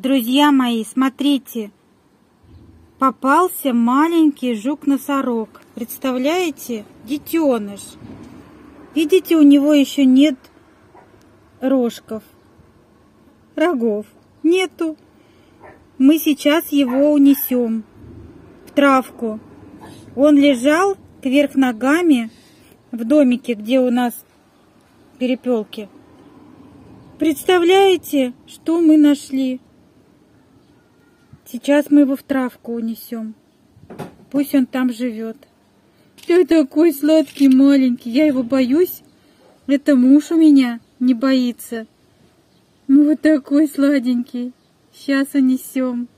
Друзья мои, смотрите, попался маленький жук-носорог. Представляете? Детеныш. Видите, у него еще нет рожков, рогов. Нету. Мы сейчас его унесем в травку. Он лежал кверх ногами в домике, где у нас перепелки. Представляете, что мы нашли? Сейчас мы его в травку унесем. Пусть он там живет. Ты такой сладкий маленький, я его боюсь. Это муж у меня не боится. Ну вот такой сладенький. Сейчас унесем.